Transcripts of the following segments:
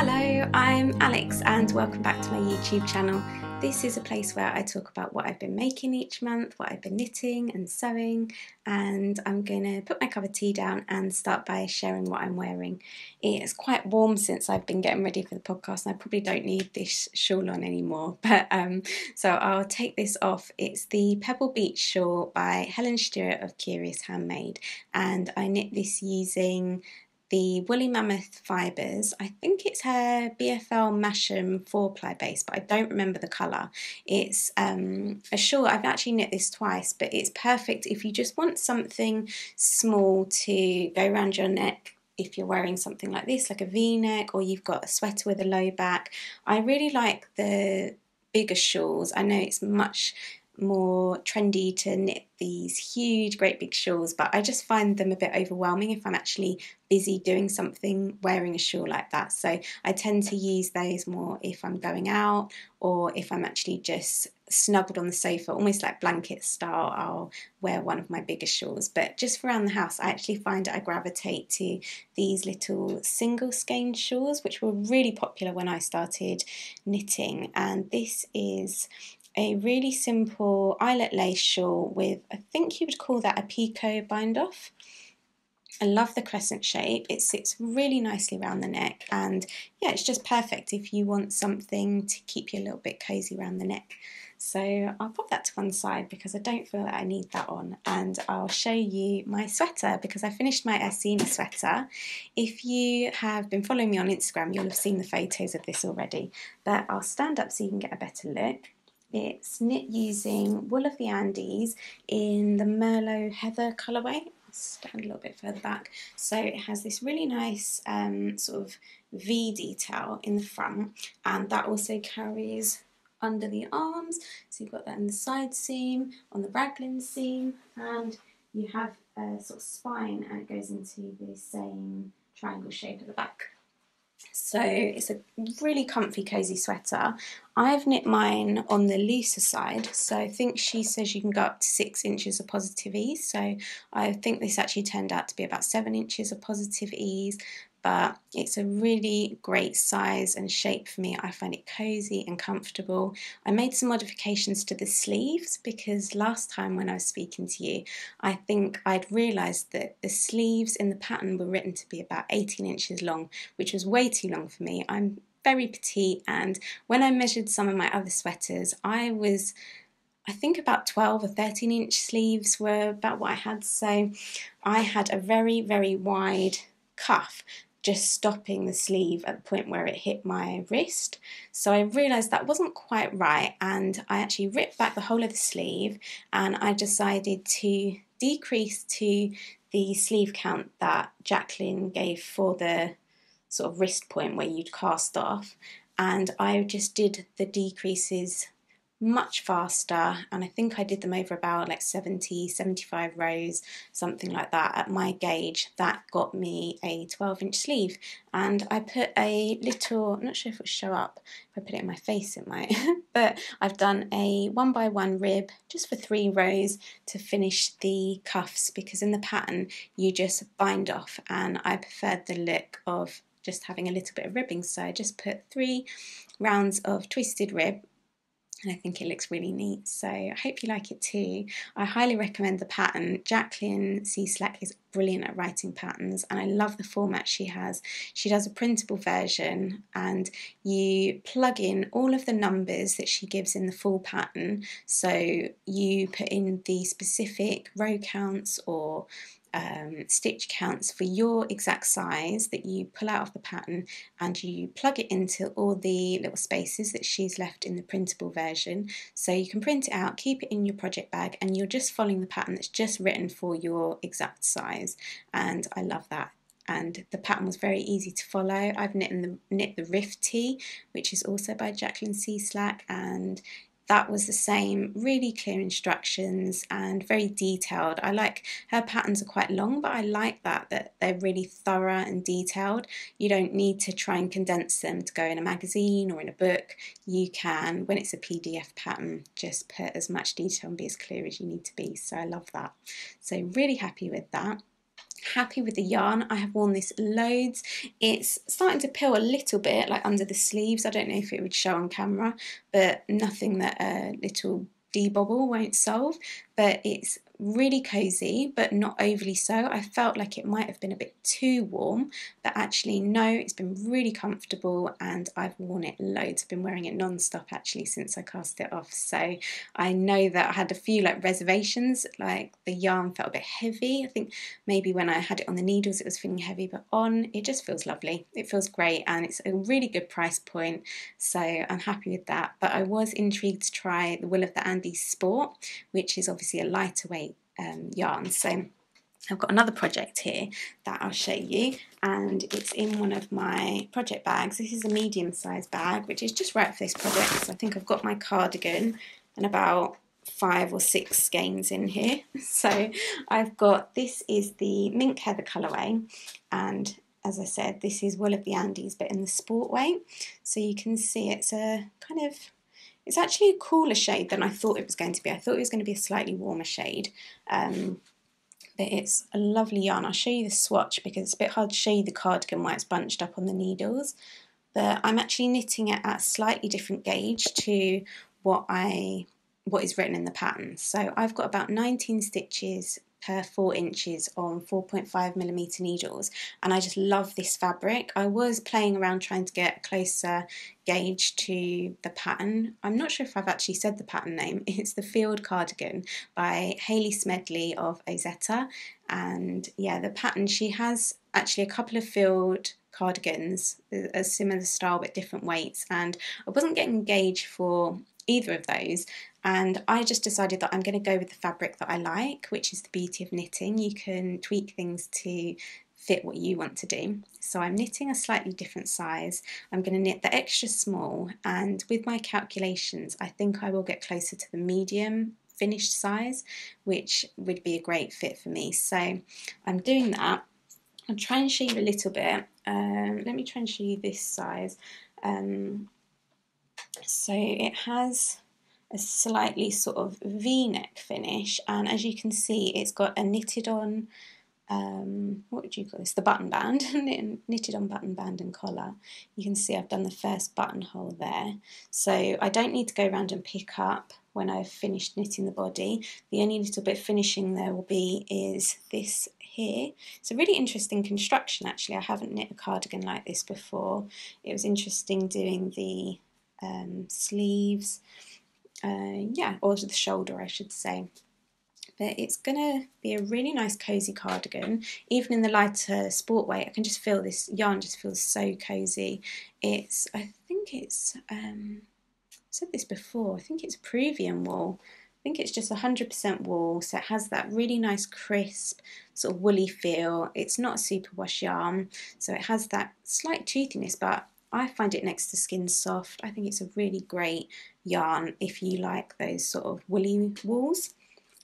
Hello, I'm Alex and welcome back to my YouTube channel. This is a place where I talk about what I've been making each month, what I've been knitting and sewing, and I'm going to put my cup of tea down and start by sharing what I'm wearing. It's quite warm since I've been getting ready for the podcast, and I probably don't need this shawl on anymore, but um, so I'll take this off. It's the Pebble Beach shawl by Helen Stewart of Curious Handmade, and I knit this using the Woolly Mammoth fibres. I think it's her BFL Masham 4 ply base, but I don't remember the colour. It's um, a shawl, I've actually knit this twice, but it's perfect if you just want something small to go around your neck if you're wearing something like this, like a v-neck, or you've got a sweater with a low back. I really like the bigger shawls. I know it's much more trendy to knit these huge, great big shawls, but I just find them a bit overwhelming if I'm actually busy doing something wearing a shawl like that. So I tend to use those more if I'm going out or if I'm actually just snuggled on the sofa, almost like blanket style. I'll wear one of my bigger shawls, but just around the house, I actually find I gravitate to these little single skein shawls, which were really popular when I started knitting. And this is a really simple eyelet lace shawl with, I think you would call that a picot bind off. I love the crescent shape. It sits really nicely around the neck and yeah, it's just perfect if you want something to keep you a little bit cozy around the neck. So I'll pop that to one side because I don't feel that I need that on and I'll show you my sweater because I finished my Ursina sweater. If you have been following me on Instagram, you'll have seen the photos of this already, but I'll stand up so you can get a better look. It's knit using Wool of the Andes in the Merlot Heather colourway. Stand a little bit further back. So it has this really nice um, sort of V detail in the front and that also carries under the arms. So you've got that in the side seam, on the raglan seam and you have a sort of spine and it goes into the same triangle shape at the back. So it's a really comfy, cozy sweater. I've knit mine on the looser side, so I think she says you can go up to six inches of positive ease. So I think this actually turned out to be about seven inches of positive ease, but it's a really great size and shape for me. I find it cozy and comfortable. I made some modifications to the sleeves because last time when I was speaking to you, I think I'd realised that the sleeves in the pattern were written to be about 18 inches long, which was way too long for me. I'm very petite, and when I measured some of my other sweaters, I was I think about 12 or 13 inch sleeves were about what I had. So I had a very, very wide cuff just stopping the sleeve at the point where it hit my wrist. So I realised that wasn't quite right, and I actually ripped back the whole of the sleeve and I decided to decrease to the sleeve count that Jacqueline gave for the sort of wrist point where you'd cast off. And I just did the decreases much faster and I think I did them over about like 70 75 rows something like that at my gauge. That got me a 12 inch sleeve and I put a little I'm not sure if it will show up if I put it in my face it might but I've done a one by one rib just for three rows to finish the cuffs because in the pattern you just bind off and I preferred the look of just having a little bit of ribbing. So I just put three rounds of twisted rib and I think it looks really neat. So I hope you like it too. I highly recommend the pattern. Jacqueline Cieslak is brilliant at writing patterns and I love the format she has. She does a printable version and you plug in all of the numbers that she gives in the full pattern. So you put in the specific row counts or um, stitch counts for your exact size that you pull out of the pattern and you plug it into all the little spaces that she's left in the printable version. So you can print it out, keep it in your project bag, and you're just following the pattern that's just written for your exact size. And I love that and the pattern was very easy to follow. I've knit the, knit the Rift Tee, which is also by Jacqueline Cieslak, and that was the same, really clear instructions and very detailed. I like her patterns are quite long, but I like that that they're really thorough and detailed. You don't need to try and condense them to go in a magazine or in a book. You can, when it's a PDF pattern, just put as much detail and be as clear as you need to be. So I love that. So really happy with that. Happy with the yarn. I have worn this loads. It's starting to peel a little bit like under the sleeves. I don't know if it would show on camera, but nothing that a little debobble won't solve. But it's really cozy but not overly so. I felt like it might have been a bit too warm but actually no it's been really comfortable and I've worn it loads. I've been wearing it non-stop actually since I cast it off so I know that I had a few like reservations like the yarn felt a bit heavy. I think maybe when I had it on the needles it was feeling heavy but on it just feels lovely. It feels great and it's a really good price point so I'm happy with that but I was intrigued to try the Wool of the Andes Sport which is obviously a lighter weight um, yarns. So I've got another project here that I'll show you and it's in one of my project bags. This is a medium sized bag which is just right for this project. So I think I've got my cardigan and about five or six skeins in here. So I've got, this is the mink heather colourway and as I said this is Wool of the Andes but in the sport weight. So you can see it's a kind of it's actually a cooler shade than I thought it was going to be. I thought it was going to be a slightly warmer shade. Um, but it's a lovely yarn. I'll show you the swatch because it's a bit hard to show you the cardigan while it's bunched up on the needles. But I'm actually knitting it at a slightly different gauge to what I what is written in the pattern. So I've got about 19 stitches per four inches on 4.5 millimeter needles and I just love this fabric. I was playing around trying to get a closer gauge to the pattern. I'm not sure if I've actually said the pattern name. It's the Field Cardigan by Hayley Smedley of Ozetta and yeah the pattern she has actually a couple of field cardigans a similar style but different weights and I wasn't getting gauge for either of those and I just decided that I'm going to go with the fabric that I like, which is the beauty of knitting. You can tweak things to fit what you want to do. So I'm knitting a slightly different size. I'm going to knit the extra small and with my calculations I think I will get closer to the medium finished size which would be a great fit for me. So I'm doing that. I'll try and show you a little bit. Um, let me try and show you this size. Um, so it has a slightly sort of v-neck finish and as you can see it's got a knitted on um, what would you call this, the button band, knitted on button band and collar. You can see I've done the first buttonhole there. So I don't need to go around and pick up when I've finished knitting the body. The only little bit finishing there will be is this here. It's a really interesting construction actually. I haven't knit a cardigan like this before. It was interesting doing the um, sleeves, uh, yeah, or the shoulder I should say. But it's to be a really nice cozy cardigan. Even in the lighter sport weight, I can just feel this yarn just feels so cozy. It's, I think it's, um, said this before, I think it's Peruvian wool. I think it's just 100% wool, so it has that really nice crisp sort of woolly feel. It's not a superwash yarn, so it has that slight toothiness, but I find it next to skin soft. I think it's a really great yarn if you like those sort of woolly wools.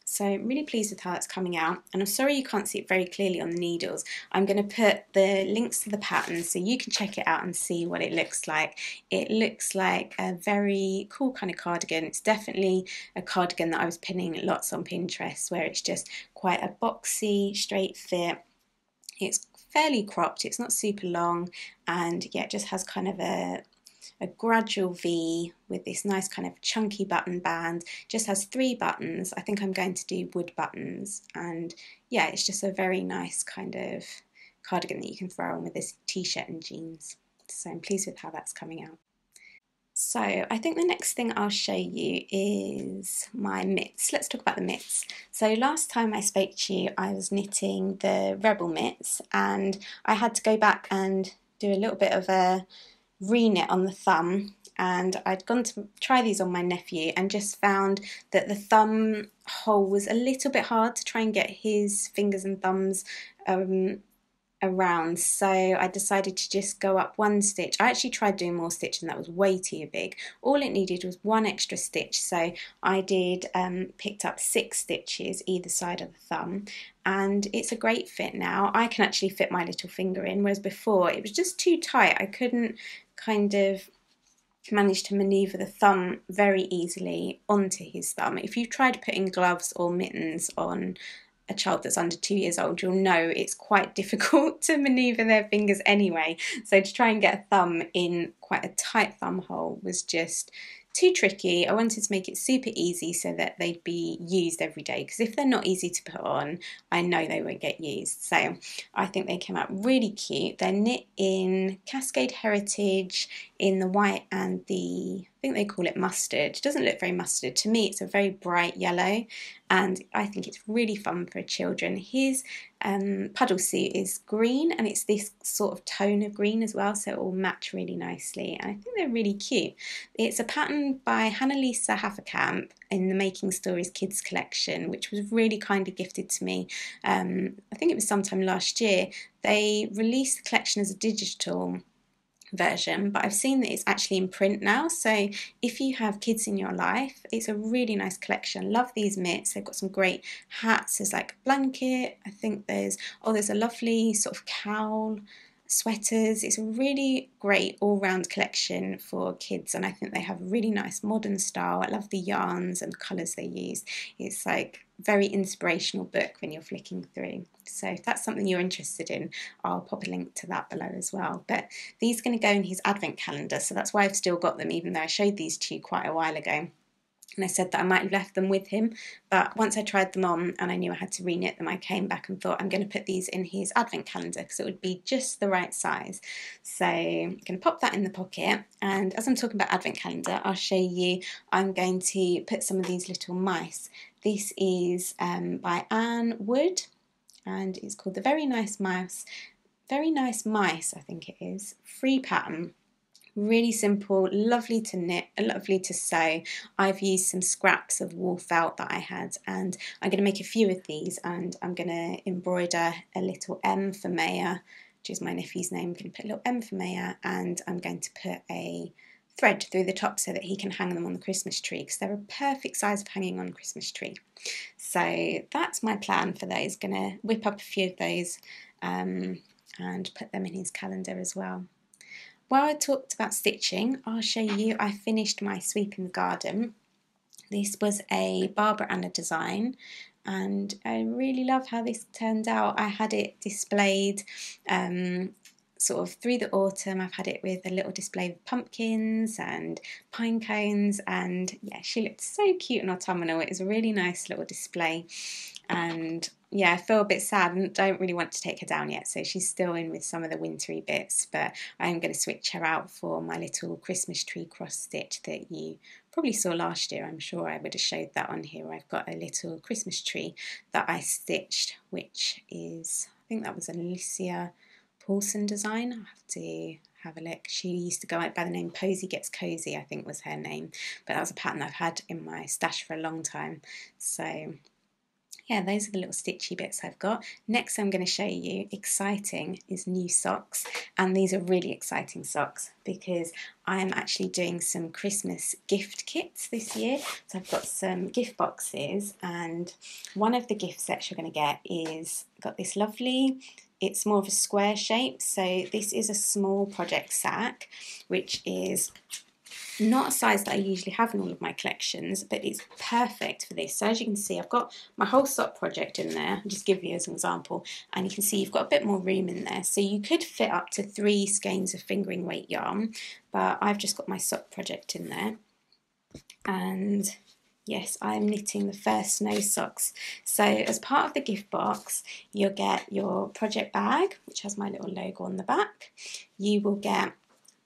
So I'm really pleased with how it's coming out and I'm sorry you can't see it very clearly on the needles. I'm going to put the links to the pattern so you can check it out and see what it looks like. It looks like a very cool kind of cardigan. It's definitely a cardigan that I was pinning lots on Pinterest where it's just quite a boxy, straight fit. It's fairly cropped, it's not super long, and yeah, it just has kind of a a gradual V with this nice kind of chunky button band. Just has three buttons. I think I'm going to do wood buttons, and yeah, it's just a very nice kind of cardigan that you can throw on with this t-shirt and jeans. So I'm pleased with how that's coming out. So I think the next thing I'll show you is my mitts. Let's talk about the mitts. So last time I spoke to you I was knitting the Rebel mitts and I had to go back and do a little bit of a reknit on the thumb and I'd gone to try these on my nephew and just found that the thumb hole was a little bit hard to try and get his fingers and thumbs um, around so I decided to just go up one stitch. I actually tried doing more stitch and that was way too big. All it needed was one extra stitch so I did um, picked up six stitches either side of the thumb and it's a great fit now. I can actually fit my little finger in whereas before it was just too tight. I couldn't kind of manage to maneuver the thumb very easily onto his thumb. If you've tried putting gloves or mittens on a child that's under two years old, you'll know it's quite difficult to maneuver their fingers anyway. So to try and get a thumb in quite a tight thumb hole was just too tricky. I wanted to make it super easy so that they'd be used every day because if they're not easy to put on, I know they won't get used. So I think they came out really cute. They're knit in Cascade Heritage in the white and the think they call it mustard. It doesn't look very mustard. To me, it's a very bright yellow, and I think it's really fun for children. His um, puddle suit is green, and it's this sort of tone of green as well, so it will match really nicely. And I think they're really cute. It's a pattern by Hannalisa Haferkamp in the Making Stories Kids collection, which was really kindly gifted to me. Um, I think it was sometime last year. They released the collection as a digital version, but I've seen that it's actually in print now. So if you have kids in your life, it's a really nice collection. Love these mitts. They've got some great hats. There's like a blanket. I think there's, oh, there's a lovely sort of cowl sweaters. It's a really great all round collection for kids, and I think they have a really nice modern style. I love the yarns and the colours they use. It's like very inspirational book when you're flicking through. So if that's something you're interested in, I'll pop a link to that below as well. But these are going to go in his advent calendar, so that's why I've still got them, even though I showed these to you quite a while ago and I said that I might have left them with him, but once I tried them on and I knew I had to reknit them, I came back and thought I'm going to put these in his advent calendar because it would be just the right size. So I'm going to pop that in the pocket, and as I'm talking about advent calendar, I'll show you I'm going to put some of these little mice. This is um, by Ann Wood, and it's called the Very Nice Mouse. Very Nice Mice, I think it is. Free pattern Really simple, lovely to knit, lovely to sew. I've used some scraps of wool felt that I had and I'm going to make a few of these and I'm going to embroider a little M for Maya, which is my nephew's name. I'm going to put a little M for Maya and I'm going to put a thread through the top so that he can hang them on the Christmas tree because they're a perfect size for hanging on a Christmas tree. So that's my plan for those. Going to whip up a few of those um, and put them in his calendar as well. While I talked about stitching, I'll show you I finished my sweep in the garden. This was a Barbara Ana design and I really love how this turned out. I had it displayed um, sort of through the autumn. I've had it with a little display of pumpkins and pine cones and yeah, she looked so cute and autumnal. It was a really nice little display and yeah, I feel a bit sad and don't really want to take her down yet. So she's still in with some of the wintry bits, but I'm going to switch her out for my little Christmas tree cross stitch that you probably saw last year. I'm sure I would have showed that on here. I've got a little Christmas tree that I stitched, which is, I think that was Alicia Paulson design. i have to have a look. She used to go out by the name Posy Gets Cozy, I think was her name. But that was a pattern I've had in my stash for a long time. So yeah, those are the little stitchy bits I've got. Next I'm going to show you, exciting, is new socks. And these are really exciting socks because I'm actually doing some Christmas gift kits this year. So I've got some gift boxes and one of the gift sets you're going to get is got this lovely it's more of a square shape so this is a small project sack which is not a size that I usually have in all of my collections, but it's perfect for this. So as you can see, I've got my whole sock project in there. I'll just give you as an example. And you can see you've got a bit more room in there. So you could fit up to three skeins of fingering weight yarn, but I've just got my sock project in there. And yes, I'm knitting the first snow socks. So as part of the gift box, you'll get your project bag, which has my little logo on the back. You will get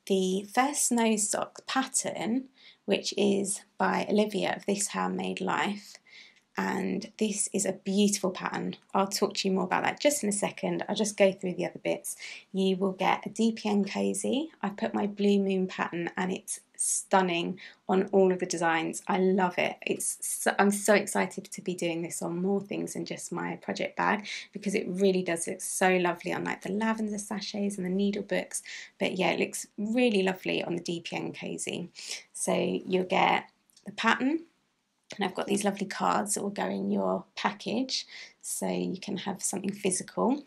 the first snow sock pattern, which is by Olivia of This Handmade Life. And this is a beautiful pattern. I'll talk to you more about that just in a second. I'll just go through the other bits. You will get a DPN cozy. I put my Blue Moon pattern and it's stunning on all of the designs. I love it. It's so, I'm so excited to be doing this on more things than just my project bag because it really does look so lovely on like the lavender sachets and the needle books. But yeah, it looks really lovely on the DPN cozy. So you'll get the pattern and I've got these lovely cards that will go in your package so you can have something physical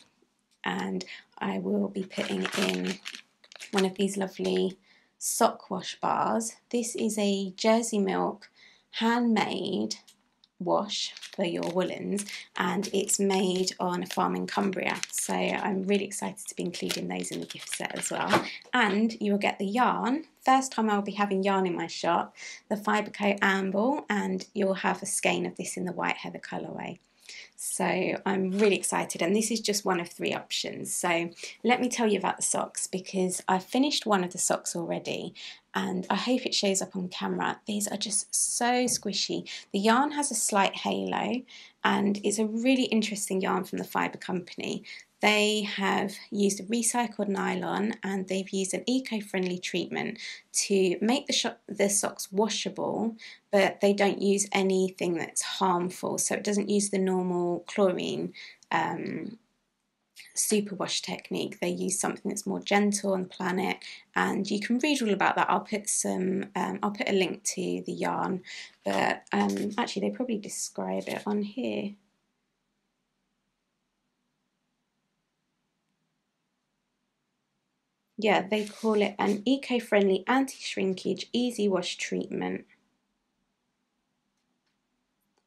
and I will be putting in one of these lovely sock wash bars. This is a Jersey Milk handmade wash for your woolens and it's made on a farm in Cumbria. So I'm really excited to be including those in the gift set as well. And you'll get the yarn. First time I'll be having yarn in my shop. The Fibre Co. Amble and you'll have a skein of this in the white heather colourway so I'm really excited and this is just one of three options. So let me tell you about the socks because I've finished one of the socks already and I hope it shows up on camera. These are just so squishy. The yarn has a slight halo and it's a really interesting yarn from the Fibre Company. They have used a recycled nylon and they've used an eco-friendly treatment to make the, the socks washable, but they don't use anything that's harmful. So it doesn't use the normal chlorine um, superwash technique. They use something that's more gentle on the planet, and you can read all about that. I'll put some, um, I'll put a link to the yarn, but um, actually they probably describe it on here. Yeah, they call it an eco-friendly anti-shrinkage easy wash treatment.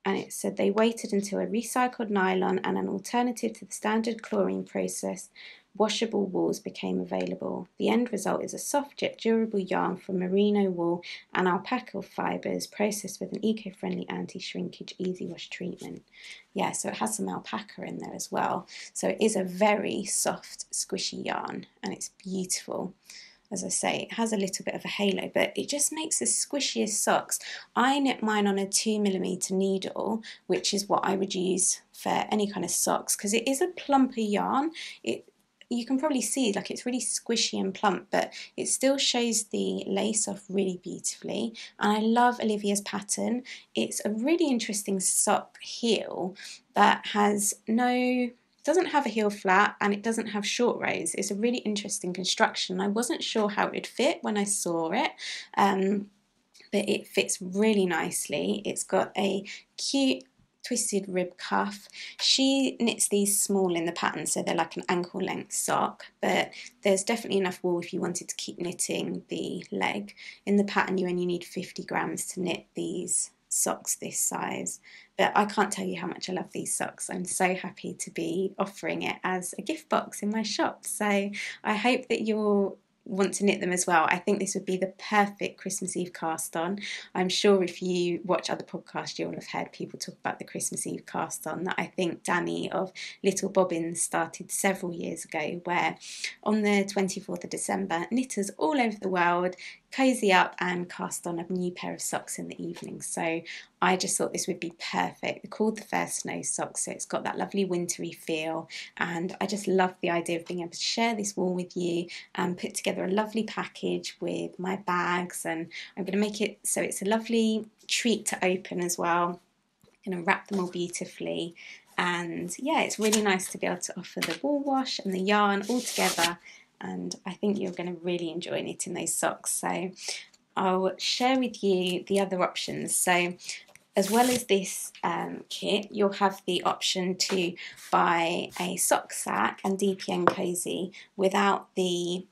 And it said they waited until a recycled nylon and an alternative to the standard chlorine process washable wools became available. The end result is a soft yet durable yarn from merino wool and alpaca fibres processed with an eco-friendly anti-shrinkage easy wash treatment. Yeah, so it has some alpaca in there as well. So it is a very soft, squishy yarn and it's beautiful as I say, it has a little bit of a halo, but it just makes the squishiest socks. I knit mine on a two millimeter needle, which is what I would use for any kind of socks, because it is a plumper yarn. It you can probably see like it's really squishy and plump but it still shows the lace off really beautifully and I love Olivia's pattern it's a really interesting sock heel that has no doesn't have a heel flap and it doesn't have short rows it's a really interesting construction I wasn't sure how it would fit when I saw it um, but it fits really nicely it's got a cute twisted rib cuff. She knits these small in the pattern, so they're like an ankle length sock, but there's definitely enough wool if you wanted to keep knitting the leg. In the pattern, you only need 50 grams to knit these socks this size. But I can't tell you how much I love these socks. I'm so happy to be offering it as a gift box in my shop. So I hope that you'll want to knit them as well, I think this would be the perfect Christmas Eve cast on. I'm sure if you watch other podcasts, you'll have heard people talk about the Christmas Eve cast on that I think Danny of Little Bobbins started several years ago, where on the 24th of December, knitters all over the world cozy up and cast on a new pair of socks in the evening. So I just thought this would be perfect. They're called the First Snow socks, so it's got that lovely wintry feel. And I just love the idea of being able to share this wool with you and put together a lovely package with my bags. And I'm going to make it so it's a lovely treat to open as well. I'm going to wrap them all beautifully and yeah it's really nice to be able to offer the wool wash and the yarn all together and I think you're going to really enjoy knitting those socks. So I'll share with you the other options. So as well as this um, kit, you'll have the option to buy a sock sack and DPN cozy without the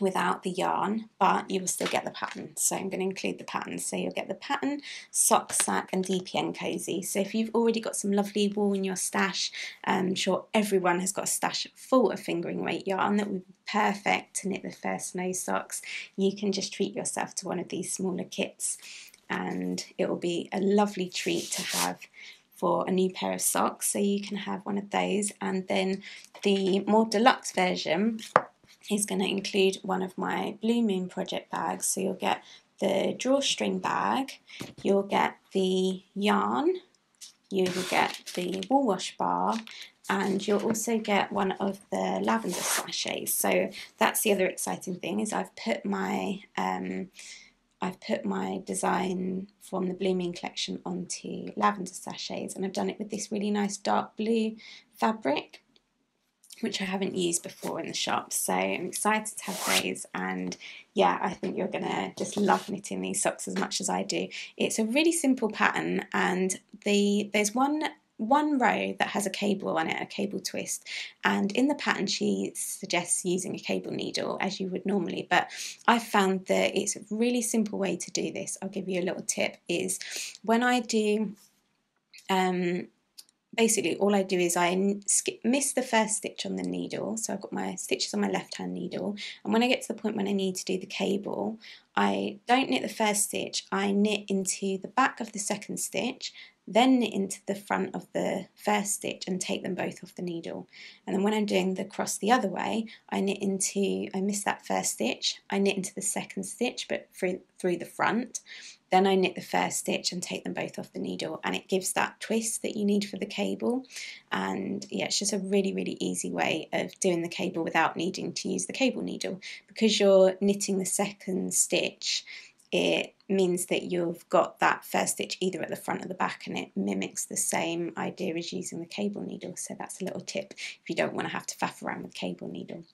without the yarn, but you will still get the pattern. So I'm going to include the pattern. So you'll get the pattern, sock sack and DPN cozy. So if you've already got some lovely wool in your stash, I'm sure everyone has got a stash full of fingering weight yarn that would be perfect to knit the first Snow socks. You can just treat yourself to one of these smaller kits and it will be a lovely treat to have for a new pair of socks so you can have one of those and then the more deluxe version is going to include one of my Blue Moon project bags. So you'll get the drawstring bag, you'll get the yarn, you will get the wool wash bar, and you'll also get one of the lavender sachets. So that's the other exciting thing is I've put my um, I've put my design from the Blooming collection onto lavender sachets and I've done it with this really nice dark blue fabric which I haven't used before in the shop. So I'm excited to have those and yeah, I think you're to just love knitting these socks as much as I do. It's a really simple pattern and the there's one one row that has a cable on it, a cable twist, and in the pattern she suggests using a cable needle as you would normally, but I found that it's a really simple way to do this. I'll give you a little tip is when I do um, basically all I do is I skip, miss the first stitch on the needle so I've got my stitches on my left hand needle and when I get to the point when I need to do the cable I don't knit the first stitch I knit into the back of the second stitch then knit into the front of the first stitch and take them both off the needle. And then when I'm doing the cross the other way I knit into I miss that first stitch. I knit into the second stitch but through through the front. Then I knit the first stitch and take them both off the needle. And it gives that twist that you need for the cable. And yeah it's just a really really easy way of doing the cable without needing to use the cable needle. Because you're knitting the second stitch it means that you've got that first stitch either at the front or the back and it mimics the same idea as using the cable needle. So that's a little tip if you don't want to have to faff around with cable needle.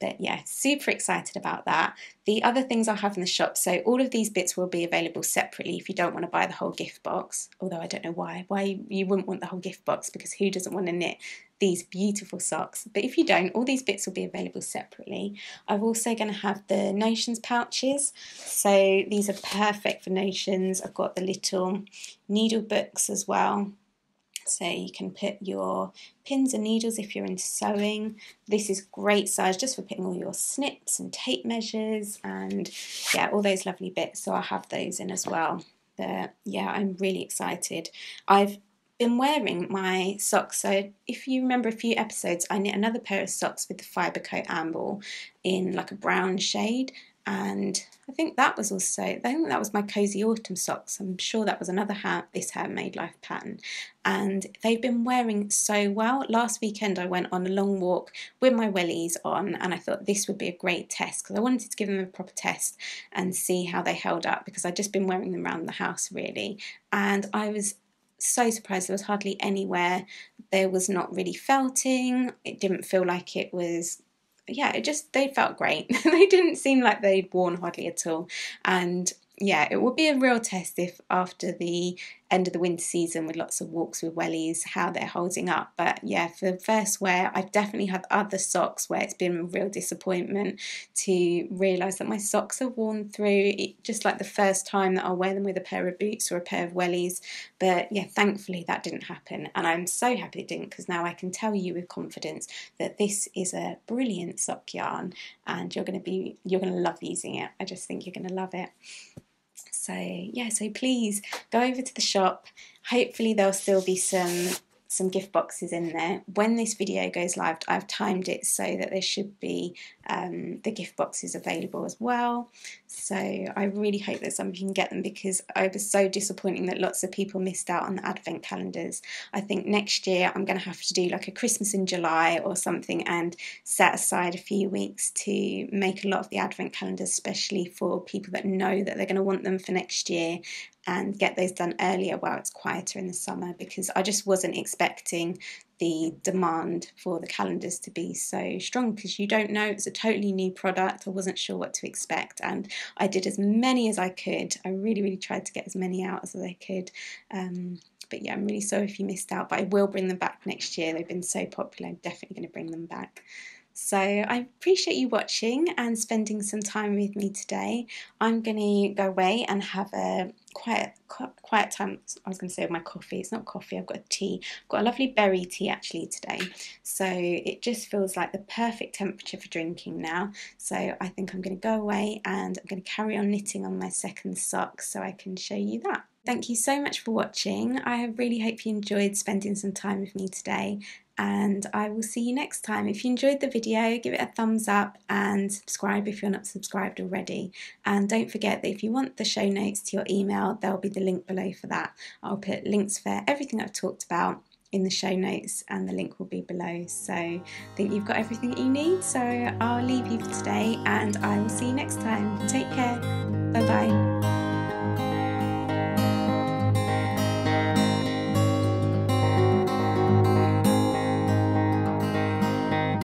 But yeah super excited about that. The other things I have in the shop so all of these bits will be available separately if you don't want to buy the whole gift box although I don't know why. Why you wouldn't want the whole gift box because who doesn't want to knit these beautiful socks. But if you don't, all these bits will be available separately. I'm also going to have the notions pouches. So these are perfect for notions. I've got the little needle books as well. So you can put your pins and needles if you're into sewing. This is great size just for putting all your snips and tape measures and yeah, all those lovely bits. So I'll have those in as well. But yeah, I'm really excited. I've been wearing my socks. So if you remember a few episodes, I knit another pair of socks with the Fibre Co. Amble in like a brown shade. And I think that was also, I think that was my Cozy Autumn socks. I'm sure that was another hand, this Handmade Life pattern. And they've been wearing so well. Last weekend I went on a long walk with my wellies on and I thought this would be a great test because I wanted to give them a proper test and see how they held up because I'd just been wearing them around the house really. And I was so surprised there was hardly anywhere. There was not really felting. It didn't feel like it was yeah it just they felt great. They didn't seem like they'd worn hardly at all. And yeah, it would be a real test if after the end of the winter season with lots of walks with wellies, how they're holding up. But yeah, for the first wear, I've definitely had other socks where it's been a real disappointment to realise that my socks are worn through, just like the first time that I'll wear them with a pair of boots or a pair of wellies. But yeah, thankfully that didn't happen. And I'm so happy it didn't because now I can tell you with confidence that this is a brilliant sock yarn and you're going to be, you're going to love using it. I just think you're going to love it. So yeah, so please go over to the shop. Hopefully there'll still be some some gift boxes in there. When this video goes live, I've timed it so that there should be um, the gift boxes available as well. So I really hope that some of you can get them because I was so disappointing that lots of people missed out on the advent calendars. I think next year I'm going to have to do like a Christmas in July or something and set aside a few weeks to make a lot of the advent calendars, especially for people that know that they're going to want them for next year and get those done earlier while it's quieter in the summer because I just wasn't expecting the demand for the calendars to be so strong because you don't know it's a totally new product. I wasn't sure what to expect and I did as many as I could. I really really tried to get as many out as I could um, but yeah I'm really sorry if you missed out but I will bring them back next year. They've been so popular. I'm definitely going to bring them back so I appreciate you watching and spending some time with me today. I'm going to go away and have a quiet quiet time. I was going to say with my coffee. It's not coffee. I've got a tea. I've got a lovely berry tea actually today. So it just feels like the perfect temperature for drinking now. So I think I'm going to go away and I'm going to carry on knitting on my second sock so I can show you that. Thank you so much for watching. I really hope you enjoyed spending some time with me today and I will see you next time. If you enjoyed the video, give it a thumbs up and subscribe if you're not subscribed already. And don't forget that if you want the show notes to your email, there'll be the link below for that. I'll put links for everything I've talked about in the show notes and the link will be below. So I think you've got everything that you need. So I'll leave you for today and I will see you next time. Take care. Bye bye.